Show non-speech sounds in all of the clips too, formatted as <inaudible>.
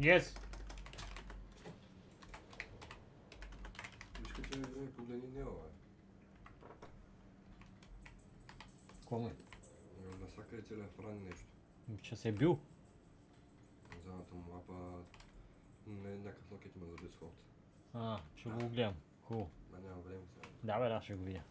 Yes. Виж като е време погледни него, бе. Кому е? Насакай целен фран нещо. Че се е бил. Задната му лапа не някакъв локет има за дисфолт. А, ще го гледам. Хубаво. Ма няма време сега. Да, бе, да, ще го видя.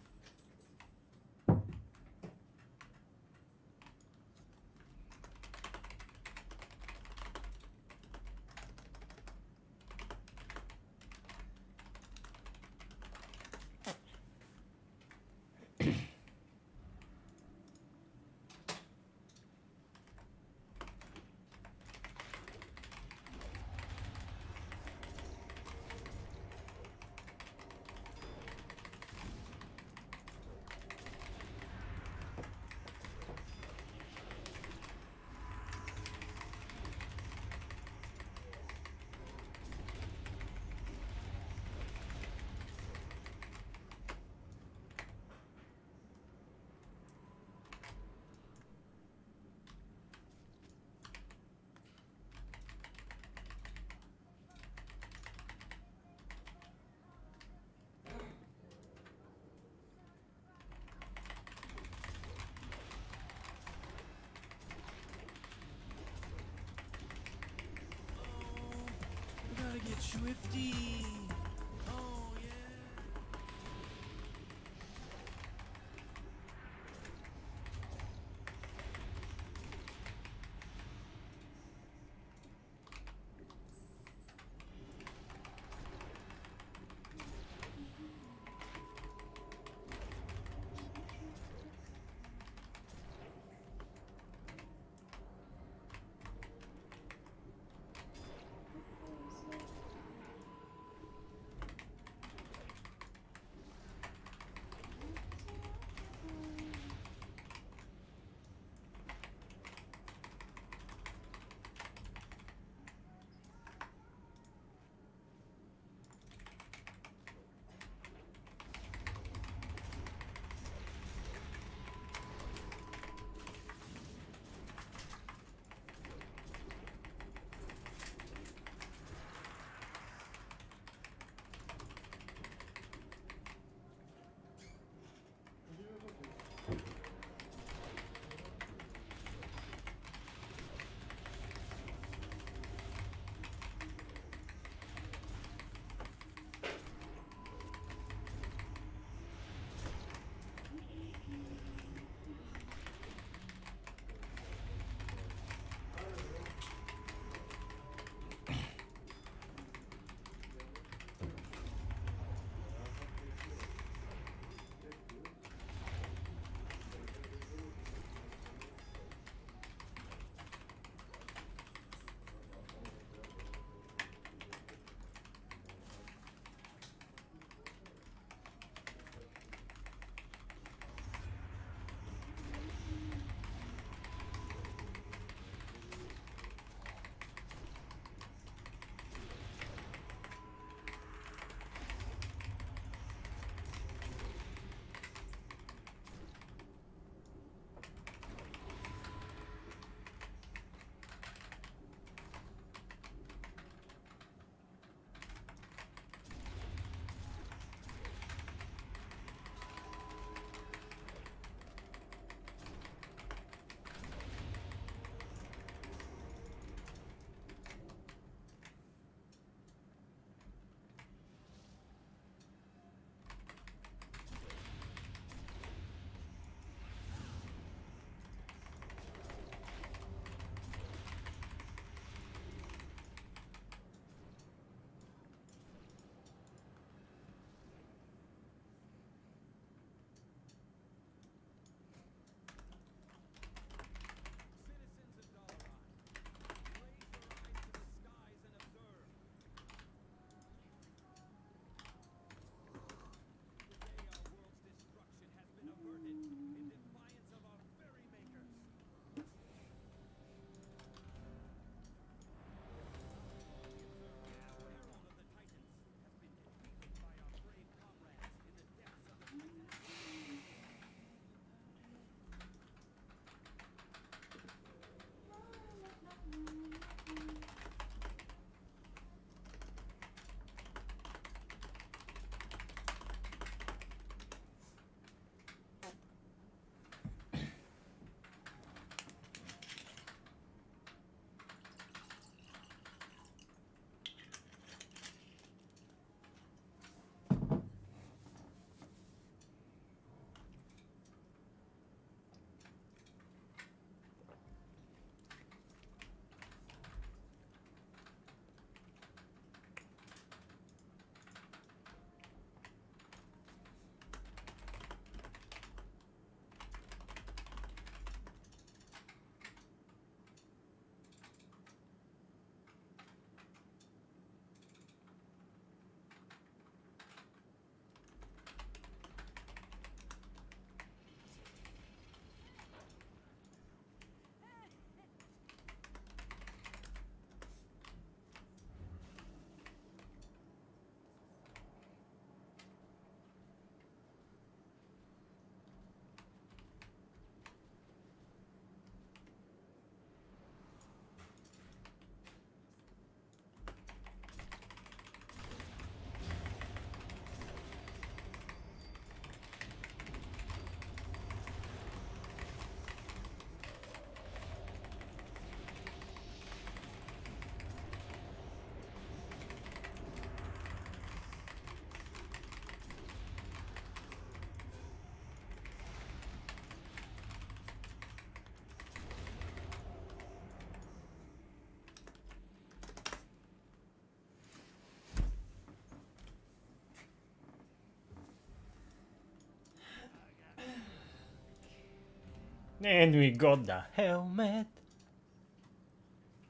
And we got the helmet.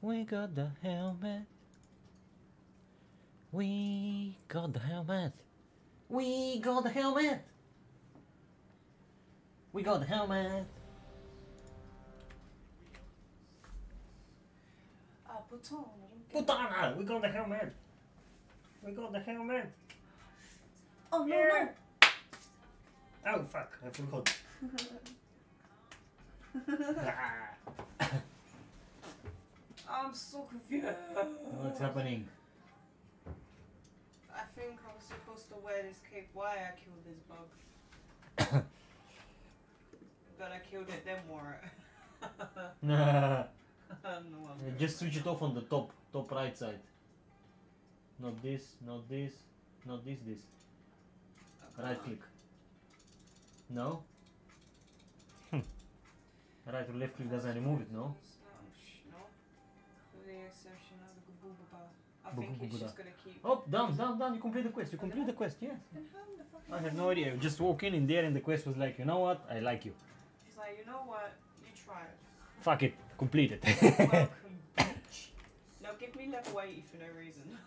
We got the helmet. We got the helmet. We got the helmet. We got the helmet. Ah, putain, j'aime que- Putana! We got the helmet. We got the helmet. Oh no Yeah. Oh fuck! I forgot. <laughs> <laughs> I'm so confused. What's happening? I think I was supposed to wear this cape. Why I killed this bug? <coughs> but I killed it, then wore it. <laughs> <laughs> no, Just switch it off on the top, top right side. Not this, not this, not this, this. Uh-huh. Right click. No? Right or left click doesn't remove it, no? Oh, no. With the exception of the Gaboobaba. I think it's just gonna keep. Oh, down, down, down, you complete the quest, you complete the quest, yes. Then how the fuck? I have no idea, you just walk in in there and the quest was like, you know what, I like you. She's like, you know what? You tried. Fuck it, complete it. Welcome, <laughs> bitch. Now give me level 80 for no reason.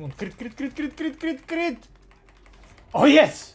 Come on, crit, crit, crit, crit, crit, crit, crit! Oh yes!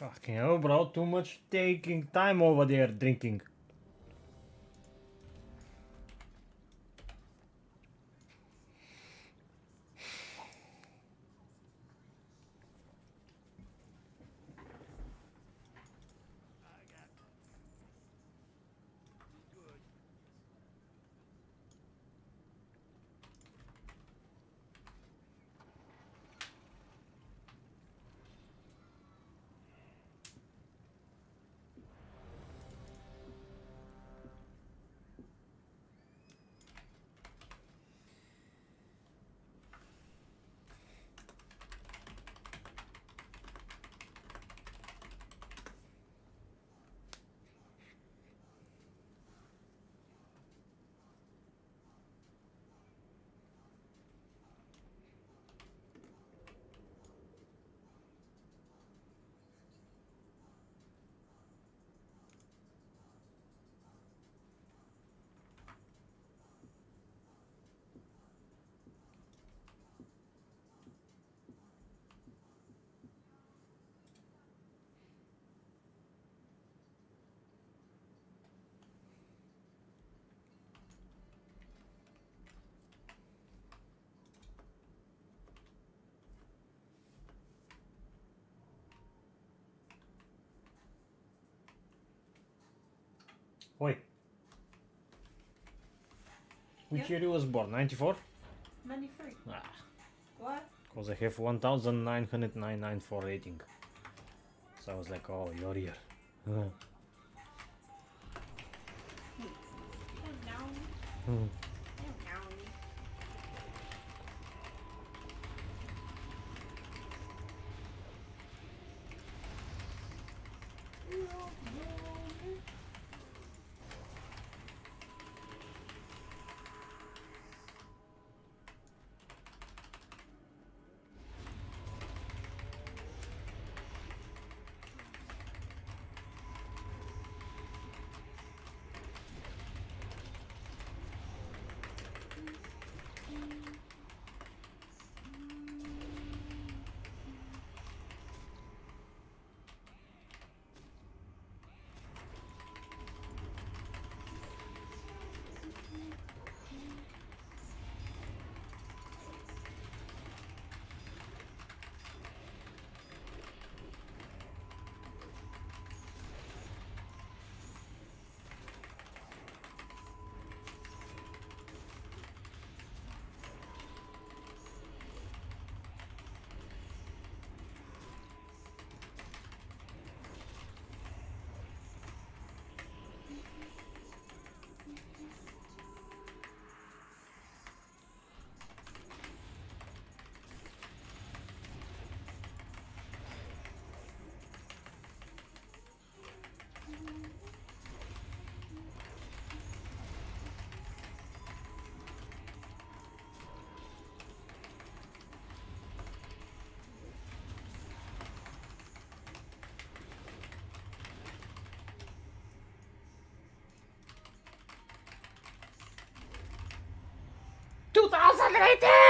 Fucking hell, bro. Too much taking time over there drinking. Oi. Which Yeah. year you was born? 94? 93. Ah, What? because I have 1999 rating. So I was like, oh, your year. grites!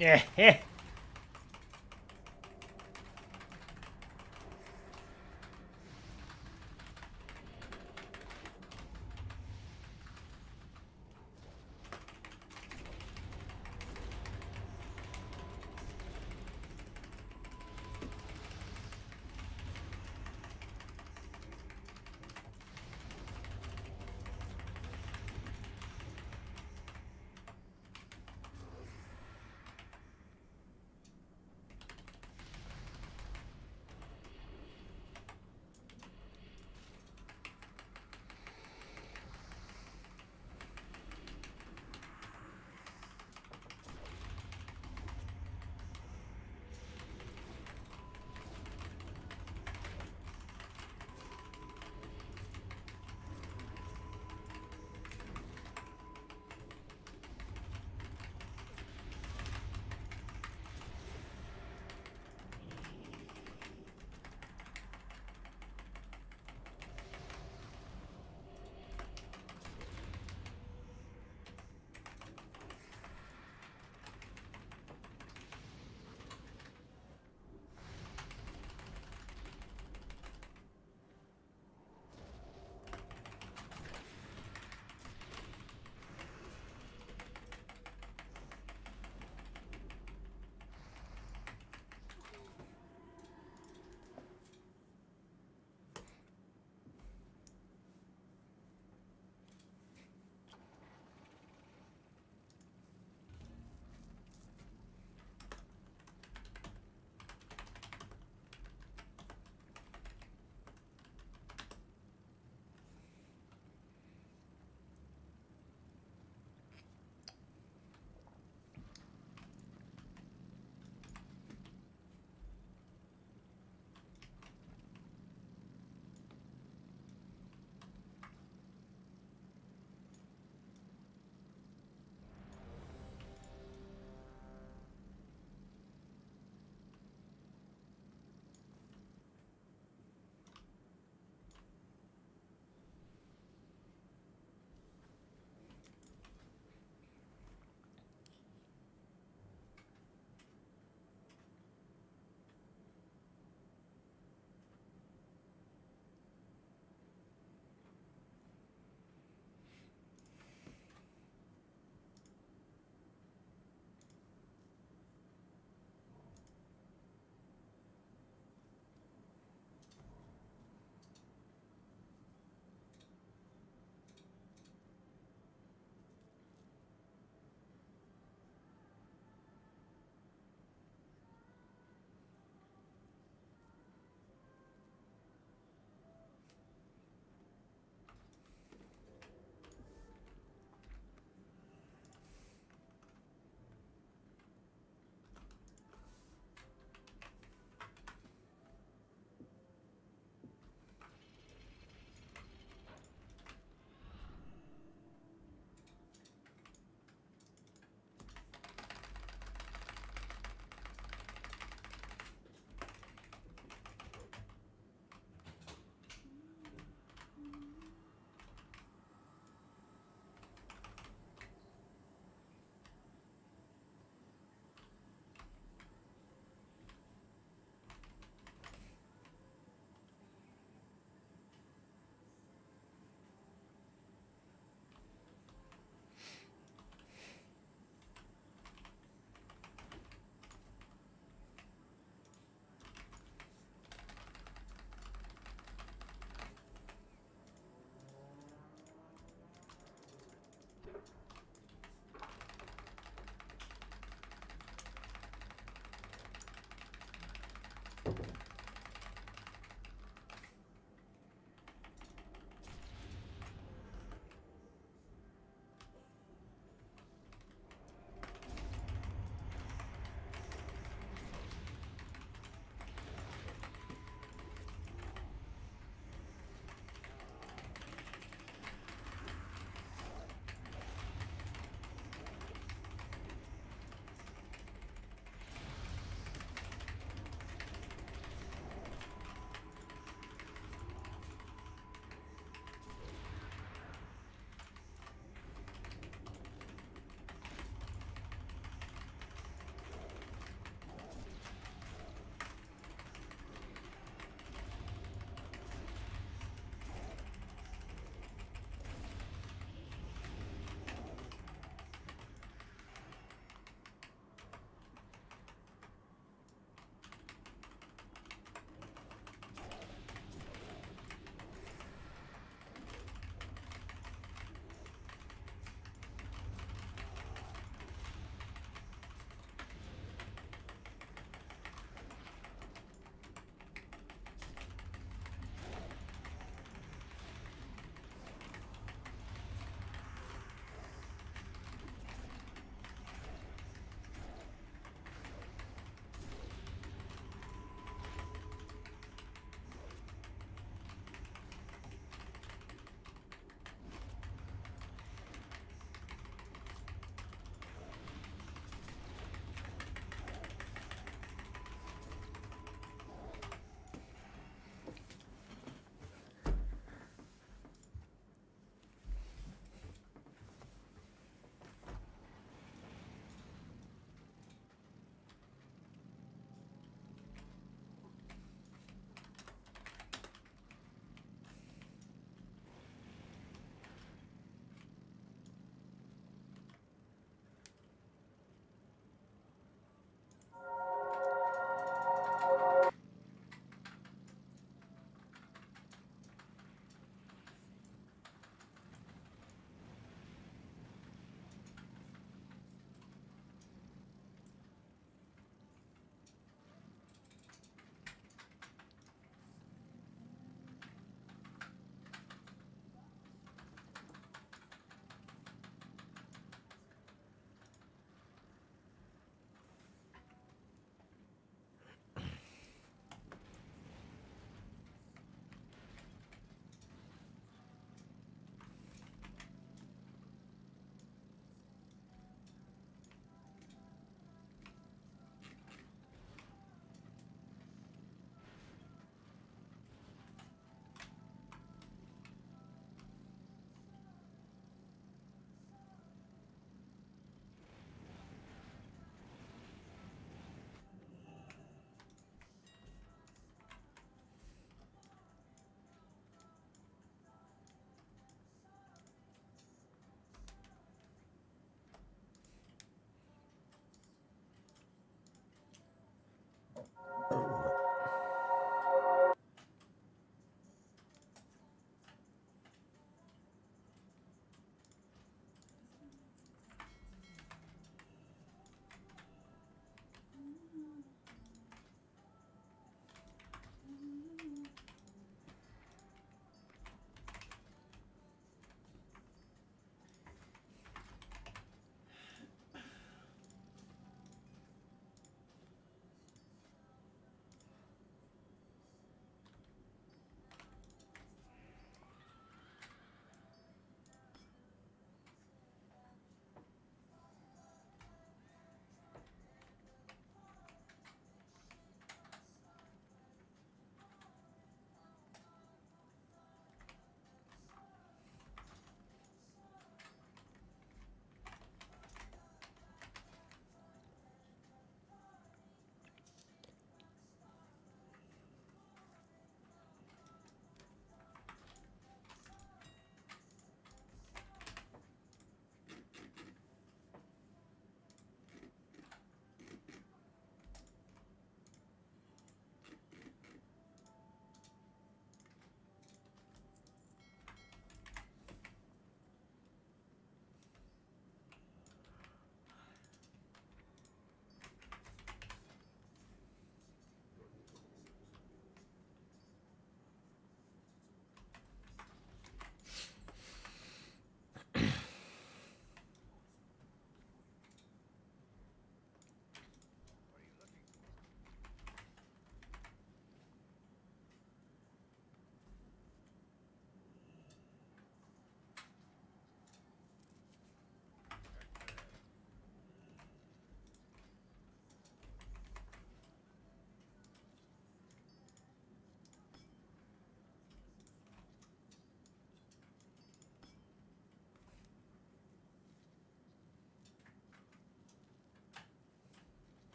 Yeah. <laughs>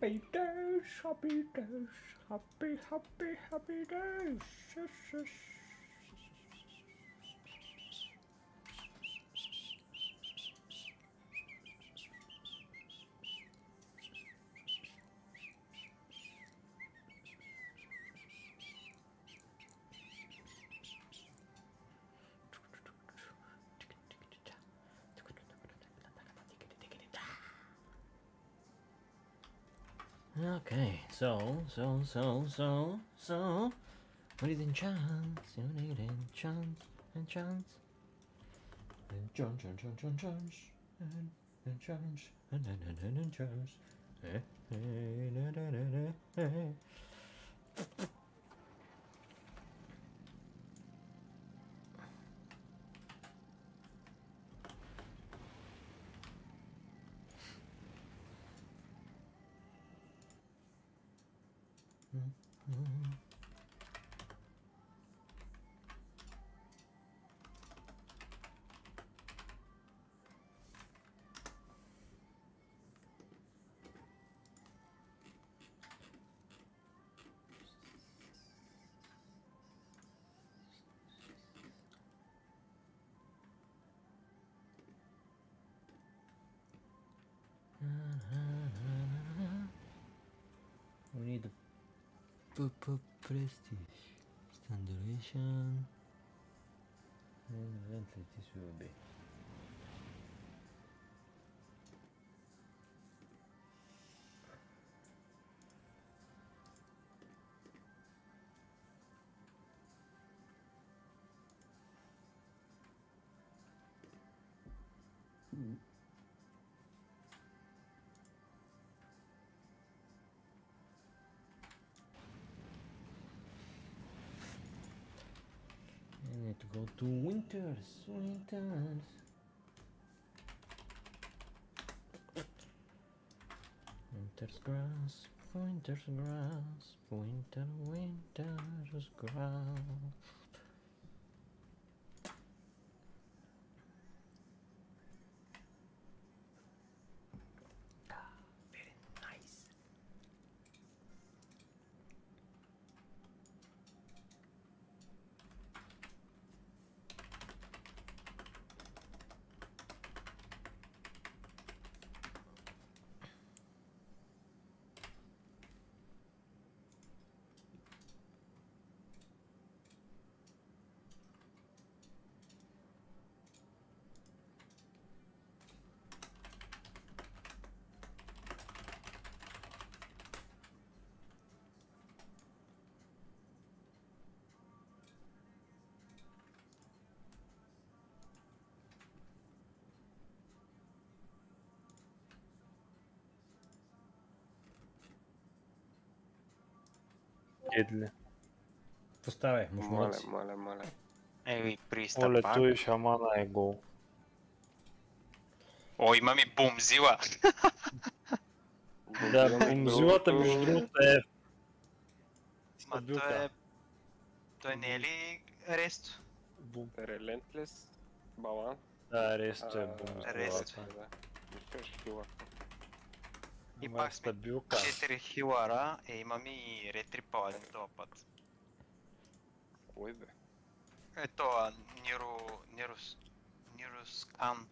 Happy days, happy days, happy, happy, happy days. Okay, so, so, so, so, so, what is in chance? You need in chance, in chance, in chance, in chance, in chance, in chance, in in in chance. Eh, eh, da, da, da, eh. And eventually this will be. Go to winters, winters. Winter's grass, winter's grass, winter, winter's grass. Едли. Поставяй, Моля, мушмуроци. моля, моля. Еми, пристъп Оле, пак. той шамана е гол. О, има ми бумзила. Да, бомзилата между другото е Ма той е... Той не е ли Ресто? Бум. Relentless, баланс. Да, ресто е а, бомзилата. Да. Виждаш хила. И Ама е пак сме стабилка. 4 хилара, е има ми и ретри паладин този път. Кой бе? Е това, Ниро... Нирос... Нироскан.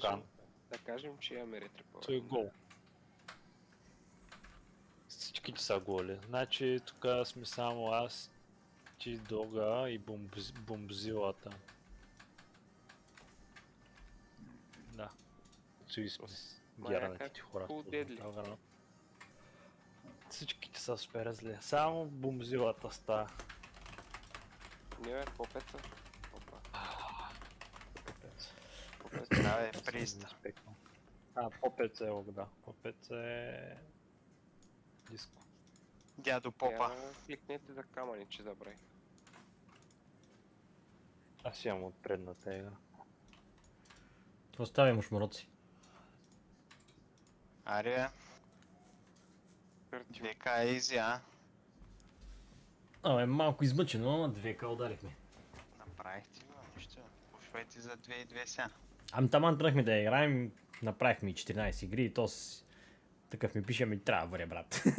Кажем, да кажем, че имаме ретрипа. Той е гол. Всичките са голи. Значи тук сме само аз, ти Дога и бомбз... бомбзилата. Да. Цуи сме. Герна как ти хора. Добре. Всичките са супер зле. Само бомбзилата ста. Не бе, попеца. Опа, Попец. попеца. Да, приста. спекнал. А, попец е ог, да. Попец е... Диско. Дядо Попа. Я кликнете за камъни, че забрави. Аз имам от предната игра. Поставяй мушмуроци. Аре, бе, Къртю. двека е изи, а? Абе, малко измъчено, ама двека ударихме. Направихте го, нищо. Пушвайте за 2 и 2 сега. Ами таман тръгнахме да играем, направихме и 14 игри и то с Такъв ми пише, ми трябва въря, брат. <laughs>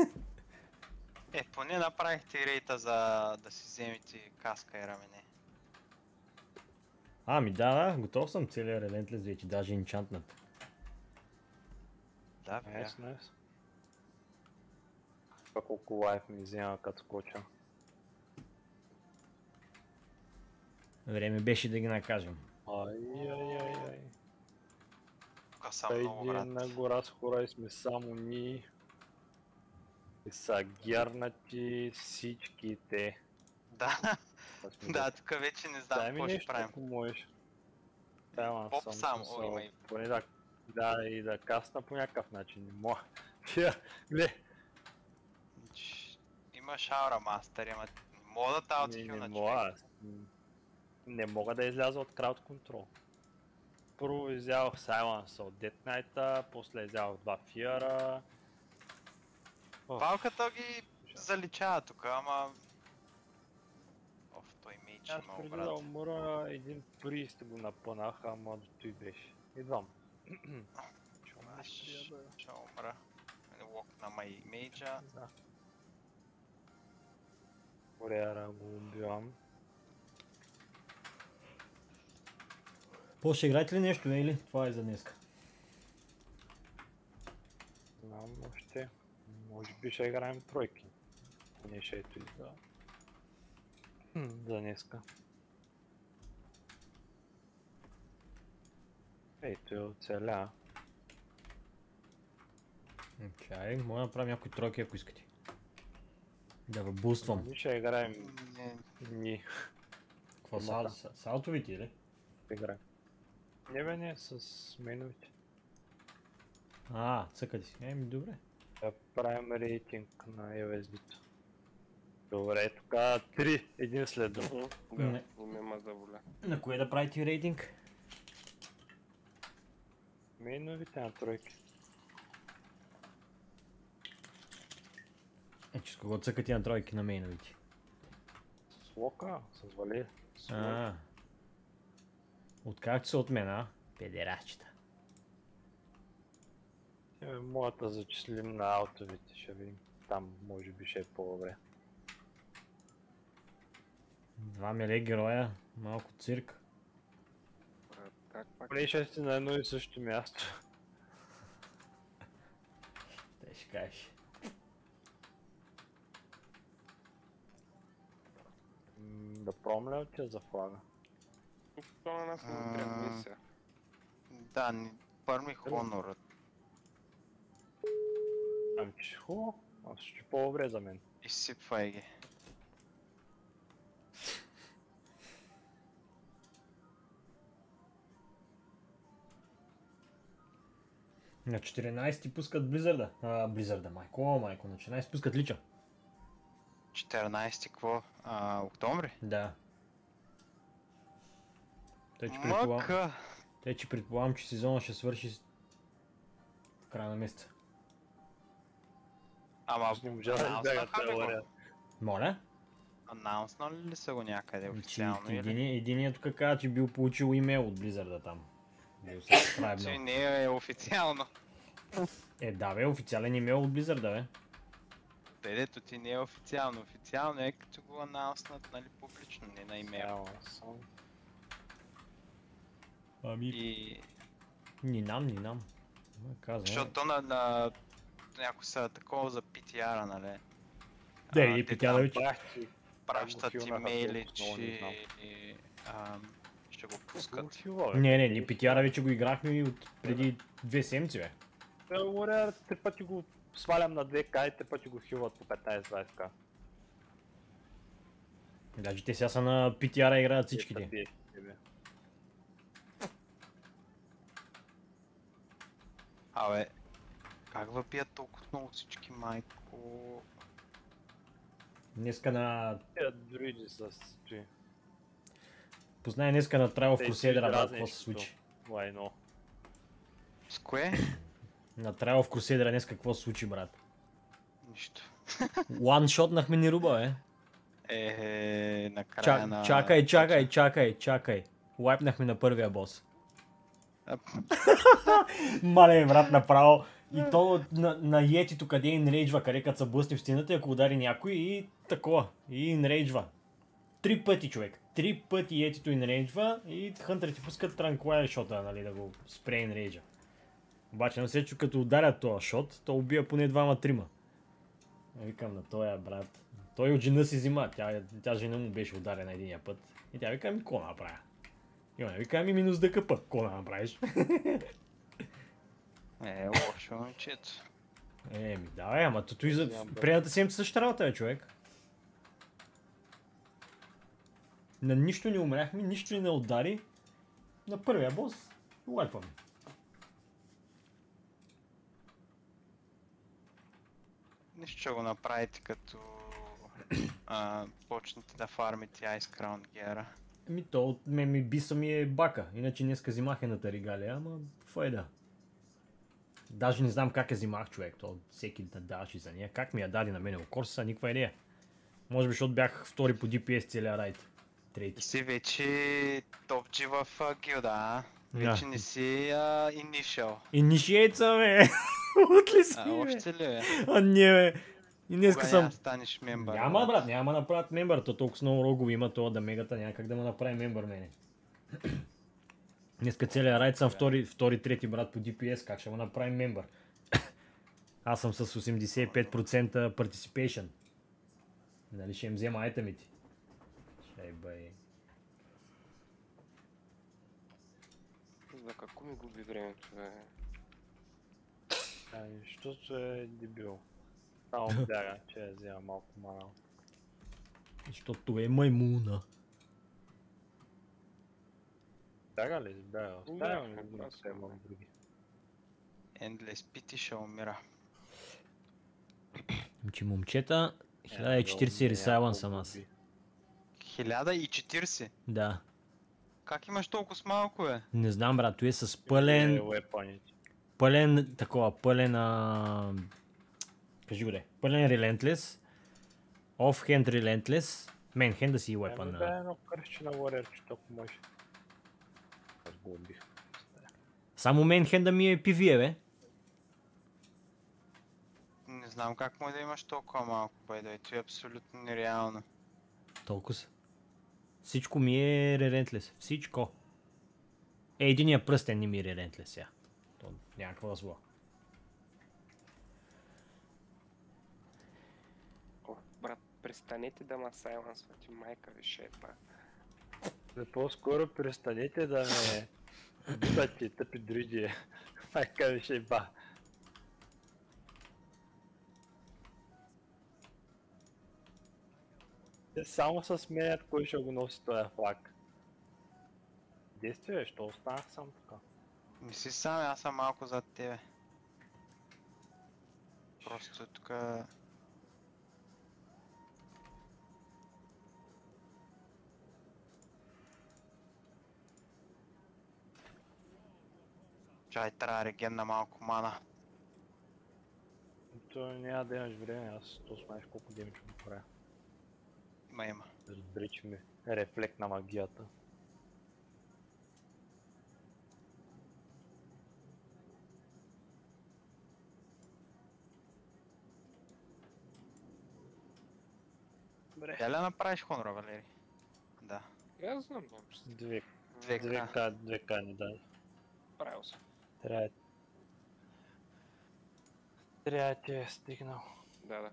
Е, поне направихте рейта за да си вземете каска и рамене. Ами да, да, готов съм целият Relentless вече, даже инчантнат. Да, бе. Найс. Това колко лайф ми взема като скоча. Време беше да ги накажем. Ай, ай, ай, ай. Тук са Та много, брат. на гора с хора и сме само ни. И са гернати всичките. Да, да, тук вече не знам Дай ми какво ще нещо, правим. ако можеш. Поп само, има и- да, и да касна по някакъв начин. Не мога. <laughs> Гле, Имаш аура мастер, ама не мога да такива не на мога. Не мога да изляза от крауд контрол. Първо изявах Silence от Dead Knight, после изявах два Фиара. Оф, Палката ги заличава тук, ама... Той мейч Аз преди да умра, един прист го напънах, ама до той беше. Идвам. Чу, Аз ще я да- ще умра. Лок на май мейджа. Да. Кореара го убивам. По ще играете ли нещо, или? Това е за днеска. Знам още. Може би ще играем тройки. Не ще ето и за... Хм, За днеска. Ето я оцеля. Чай, мога да направим някои тройки, ако искате. Да ви буствам. Ние ще играем Не, ни. Какво са? са- Салтовите, или? Играем. Не бе не, с меновите. А, цъкате си. Еми, добре. Да правим рейтинг на USD-то. Добре, тук 3, един след друг. Да, Не. ме заволя. На кое да правите рейтинг? Мейновите на тройки. Значи с кого цъкате на тройки на мейновите? С Лока, с Валер. А. Откакто са от мен, а? Педерачета. Е, Моят да зачислим на аутовите, ще видим. Там може би ще е по-добре. Два миле героя, малко цирк. Как пак? Си на едно и също място. Те ще кажеш. Да пробвам ли отида за флага? Това на нас не трябва сега. да, първи хонорът. Ами че хубаво, а ще е по-добре за мен. Изсипвай ги. На 14 ти пускат Близърда. А, Близърда, майко, о, майко, на 14 пускат лича. 14 какво? А, октомври? Да. Тъй, че предполагам, тъй, че предполагам, че сезона ще свърши в края на месеца. Ама Аз не можа да теория. Моля? Анонснали ли са го някъде Че официално единият тук каза, че бил получил имейл от Близърда там. Бил се Че справил. не е официално. Е, да бе, официален имейл от Близърда, бе. Дедето ти не е официално. Официално е като го анонснат, нали, публично, не на имейл. Ами... И... Ни нам, ни нам. Казвам. Защото то на, на... някой са такова за PTR-а, нали? Да, и Бах ти. Пращат имейли, че... знам. Ще го пускат. Не, не, ни Петяра вече го играхме и от преди две седмици, бе. Те говоря, три пъти го свалям на 2к и три пъти го хилват по 15-20к. Даже те сега са на Петяра играят всичките. Те. Абе, как въпият толкова много всички, майко? Днеска на... Те друиди са стои. Познай днеска на Trial of Crusader, брат, какво се случи. Лайно. С кое? На Trial of Crusader днес какво се случи, брат? Нищо. One-shotнахме ни руба, бе. Е, накрая Чак, на... Чакай, чакай, чакай, чакай. Лайпнахме на първия бос. <laughs> Мале, брат, направо И то на, на Йетито къде инрейджва, къде като се блъсне в стената, ако удари някой и такова. И инрейджва. Три пъти човек. Три пъти Йетито инрейджва и хънтрите пускат транкуайр шота, нали, да го спре инрейджа. Обаче на сечо като ударят този шот, то убива поне двама-трима. А Викам на тоя брат. Той от жена си взима. Тя, тя жена му беше ударена единия път. И тя вика, ми, какво направя? И она вика, ми минус ДКП. Да направиш? <laughs> Е, лошо момчето. Еми, давай, ама тото и за предната седмица същата работа, човек. На нищо не умряхме, нищо ни не удари. На първия бос лайпваме. Нищо ще го направите като а, почнете да фармите Ice Crown Gear. Ми то от мен ми биса ми е бака. Иначе днеска взимах едната регалия, ама файда. Даже не знам как я взимах човек. То всеки да даваше за нея. Как ми я даде на мене в Корса, никаква идея. Може би, защото бях втори по DPS целия райд. Трети. Си вече топчи в а, гилда? Вече Да. не си а, initial. Инишиейца, бе! <laughs> Утли си, А, още ли бе? А, не, бе! И днеска Кога съм... станеш мембър? Няма, брат, няма да направят мембър. То толкова много рогове има това да мегата, няма как да му направи мембър мене. Днеска целият райд съм втори, втори, трети брат по DPS, как ще му направим мембър? <coughs> Аз съм с 85% participation. Нали ще им взема айтемите? Ще бай. За какво ми губи времето, бе? Ами, защото е дебил. <laughs> Само бяга, че я взема малко мана. Защото е маймуна. Бяга ли? Бяга. Оставя ми Да, го аз да съм, имам други. Endless Pity ще умира. Че момчета, Е, 1040 ресайлан съм аз. 1040? Да. Как имаш толкова с малко, бе? Не знам, брат, той е с Е, пълен, уепоните. пълен, такова, пълен, а... кажи го де, пълен Relentless, Offhand Relentless, Manhand да си и Ами weapon. да, а. едно кръстче на Warrior, че толкова може. Аз го убих. Само Manhand да ми е PV, бе. Не знам как може да имаш толкова малко, бе, да е. Е абсолютно нереално. Толкова са. Всичко ми е Relentless. Всичко. Е, единия пръстен не ми е Relentless сега. То някаква зло. О, брат, престанете да ма сайлансвате, майка ви шепа. Да по-скоро престанете да ме бутате тъпи друиди. <laughs> Майка ви ще Те само се сменят кой ще го носи този флаг. Действие, що останах сам така. Не си сам, аз съм малко зад тебе. Просто тук... Чай, трябва реген на малко мана. То няма да имаш време, аз то знаеш колко демидж го правя. Има, има. Разбери, че ми рефлект на магията. Добре. Я ли да направиш хонора, Валери? Да. Аз знам, няма че Две, Две две, к. к, две к ни дай. правил съм. Трябва трябва ти е стигнал. Да, да.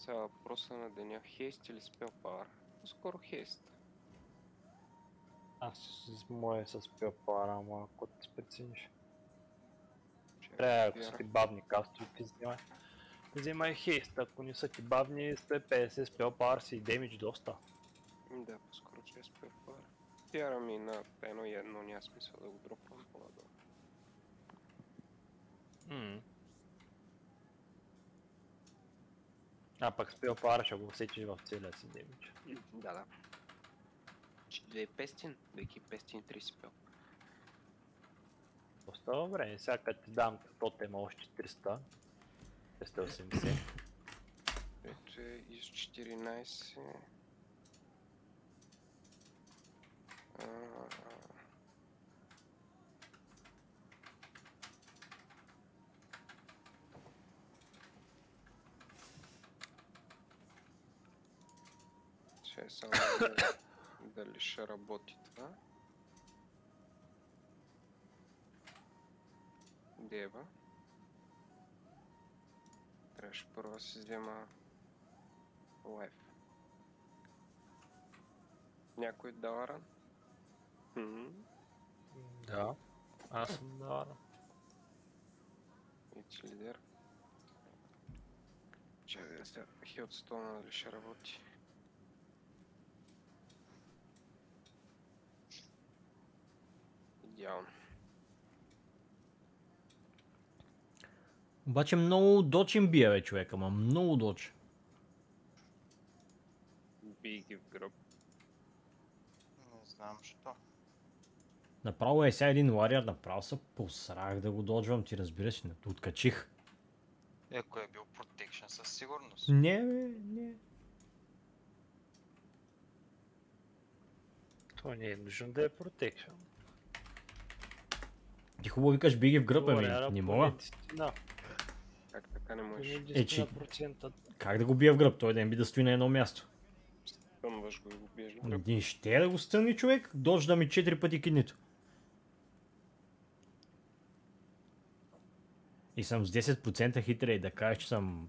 Сега въпроса на деня. Хейст или спел пауър? Скоро хейст. Аз с моя с пил пара, ама ако ти прецениш. Че Трябва, ако са ти бавни кастови, ти взимай. Взимай хейст, ако не са ти бавни, 150 спел пар си и демидж доста. Да, по-скоро че е спел пауър. Пиара ми на едно и едно няма смисъл да го дропвам по-надолу. М. А пък спел пара ще го усечеш в целия си демидж. Да, да. Че 2500, веки 530 спел. Доста добре, сега като ти дам тотема още 300, 380. Ето е из 14. А, Че само да <coughs> видя дали ще работи това. Дева. Трябваше първо да си взема лайф. Някой дава ран? Хм, Да. Аз съм дара. и ти лидер. Че да сега хилдстона дали ще работи. Идеално. Обаче много доч им бие, бе, човек, ама много доч. Бий ги в гръб. Не знам що. Направо е сега един вариар, направо се посрах да го доджвам, ти разбираш, не откачих. Ако е бил протекшн със сигурност. Не, бе, не. То не е нужно да е протекшн. Ти хубаво викаш би ги в гръб, ами, не мога. десетина, Как така не можеш? Е, че- 10%. Как да го бия в гръб? Той да не би да стои на едно място. Стъмваш го и го биеш в гръб. Един ще да го стъни човек, додж да ми 4 пъти киднито. И съм с 10% хитрей, да кажеш, че съм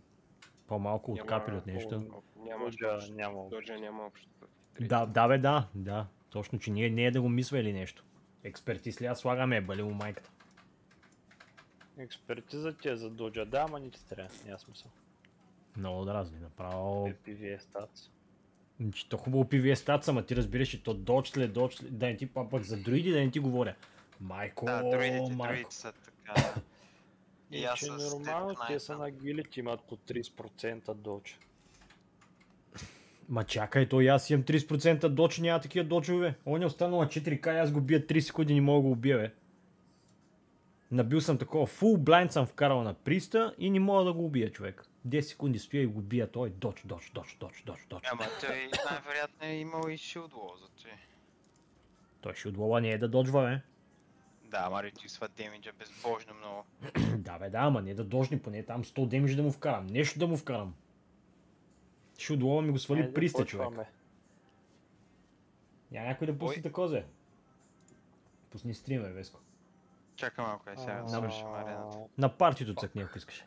по-малко от капели от нещо. Няма. Доджа няма общо. Да, да бе, да, да. Точно, че ние не е да го мисля или нещо. Експертиз ли аз слагаме, бали му майката. Експертиза ти е за доджа, да, ама не ти трябва, няма смисъл. Много дразни, направо. Е, PvE стац. Че то хубаво PvE стац, ама ти разбираш, че то додж ли, додж ли, да не ти па- пък за друиди, да не ти говоря. Майко, Да, другите, майко. другите са така. И <laughs> И аз че нормално, те са на гилит имат по 30% додж. Ма чакай, то и аз имам 30% доч, няма такива дочове. Он е останал на 4К и аз го бия 3 секунди, не мога да го убия, бе. Набил съм такова, фул блайнд съм вкарал на приста и не мога да го убия, човек. 10 секунди стоя и го бия той, доч, доч, доч, доч, доч, доч. Ама той най-вероятно е имал и wall за. Той ще отвола не е да доджва, бе. Да, ама ретюсва демиджа безбожно много. <clears throat> да, бе, да, ама не да дожни, поне там 100 демидж да му вкарам. Нещо да му вкарам. Отвола ми го свали Айде, приста, човек. Няма някой да пусне Ой. такова, Пусни стрима, Веско. Чакай малко, е сега да свършим арената. На партито цъкни, ако искаш.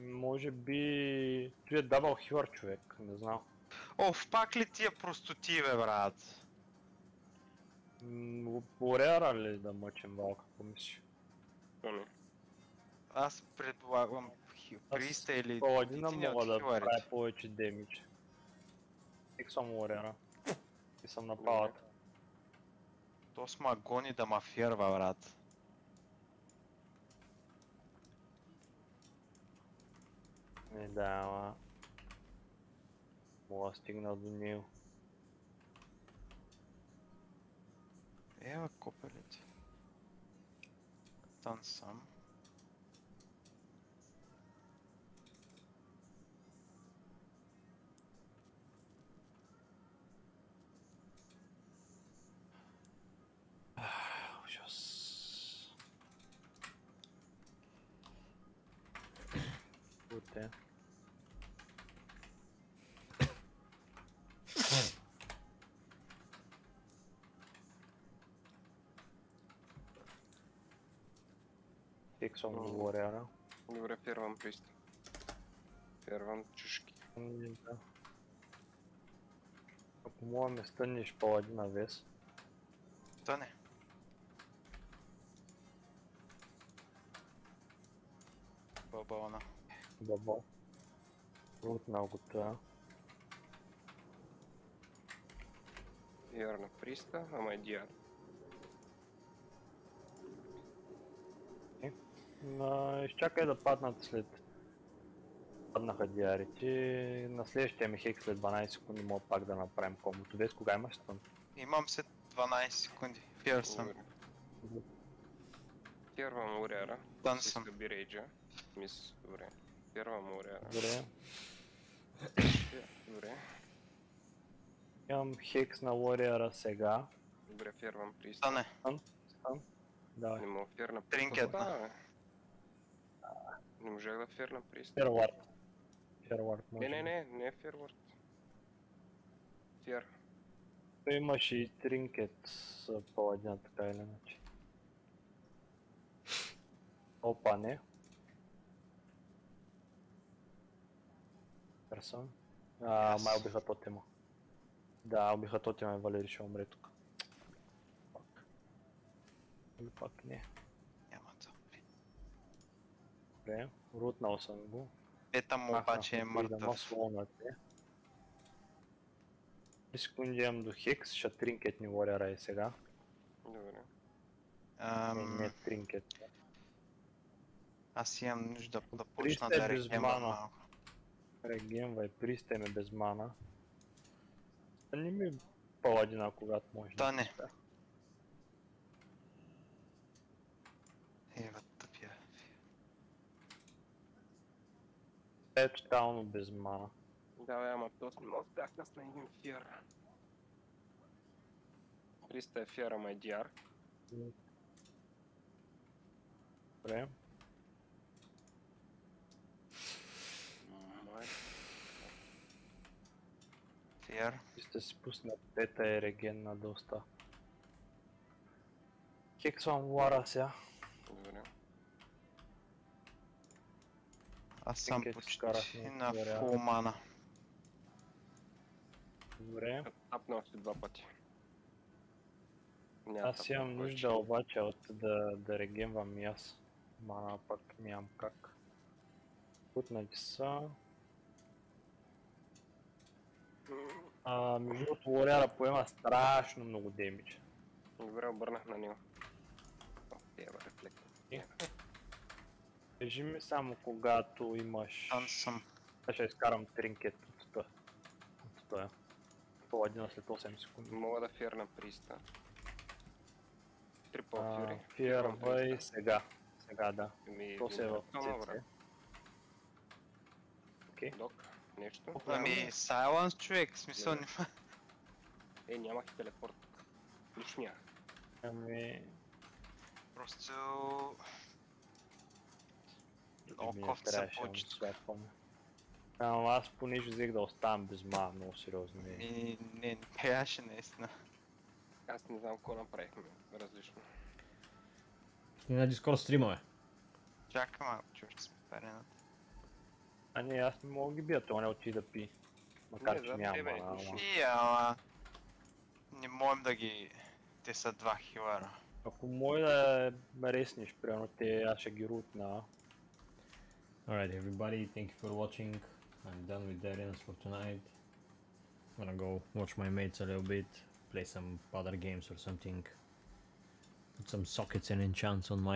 Може би... Той е дабл хилър човек, не знам. Оф, пак ли тия простоти, бе, брат? Орера ли да мъчим малко, какво мислиш? То не. Аз предполагам хи- Аз приста или Паладина мога да правя повече демидж. Иксвам Орера. И съм на палата. То с ма гони да ма ферва, брат. Не да, ама... Мога стигна до него. Ева, копелите. Там съм. Фиксвам Мгм. го Орера. Добре, фервам прист. Фервам чушки. Ами, да. Ако мога ме стънеш паладина вес. Та не. Бабона. Баба. Рутнал го това. Яр на приста, ама и диар. На... Изчакай да паднат след... Паднаха диарите. На следващия ми хек след 12 секунди мога пак да направим комбото. Вес кога имаш стън? Имам след 12 секунди. Фер съм. Орера. Там Си съм. изхъби рейджа. Мис, добре. Фервам Орера. Добре. Добре. Имам хекс на Warrior сега. Добре, фервам приста. Та не. Стън. Давай. Не мога ферна Тринкет. Да. Не можах да ферна приста. Фервард. Фервард може. Не, не, не, не е фервард. Фиер. Той имаше и тринкет с паладина, така или иначе. Опа, не. Персон. А, май убиха тотема. Да, убиха тотема и Валери ще умре тук. Пак. Или пак не. Добре. Рутнал съм го. Пета му обаче е мъртъв. слонът е. 3 секунди имам до Хекс, ще тринкет ни Warrior и сега. Добре. Не, Ам, не тринкет. аз имам нужда да почна да е без регемвам мана. малко. Регенвай, пристай ме без мана. Не ми паладина, когато може. Да, не. Е тотално без мана. Давай, ама мога да бях на един фиер. 300 е фиера, ама е DR. Добре. Май. Фиер. Сте си пуснат тета и реген на доста. Хексвам Лара сега. Добре. Аз съм Тринкет почти на вероятно. фул мана. Добре. Тапна още два пъти. Няма Аз тапна имам повече. нужда обаче от да, да регенвам и аз. Мана пък нямам как. Путнати са. А, между другото, Лоряра поема страшно много демидж. Добре, обърнах на него. О, Ева, рефлект. Кажи ми само когато имаш... Там съм. Аз ще изкарам тринкет от това. От това. Паладина след 8 секунди. Мога да фиерна приста. Трипл фюри. Фирвай сега. Сега да. Ми, То се е в. CC. Окей. Док, нещо? Ами, Silence човек, смисъл няма. Е, нямах и телепорт тук. Нищо нямах. Ами... Просто... Много не кофти са повечето. Ама аз понеже взех да оставам без мана, много сериозно е. И не, не трябваше наистина. Аз не знам какво направихме различно. И на Discord стримове. Чакай малко, че ще сме в арената. А не, аз не мога да ги бия, то не отида да пи. Макар Не, че няма. И ама... Не можем да ги... Те са два хилара. Ако може да ме ресниш, примерно те, аз ще ги рутна. Alright, everybody, thank you for watching. I'm done with arenas for tonight. I'm gonna go watch my mates a little bit, play some other games or something. Put some sockets and enchants on my